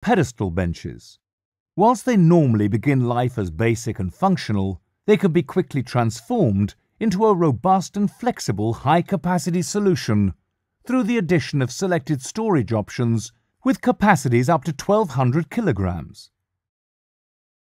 pedestal benches. Whilst they normally begin life as basic and functional, they can be quickly transformed into a robust and flexible high-capacity solution through the addition of selected storage options with capacities up to 1200 kilograms.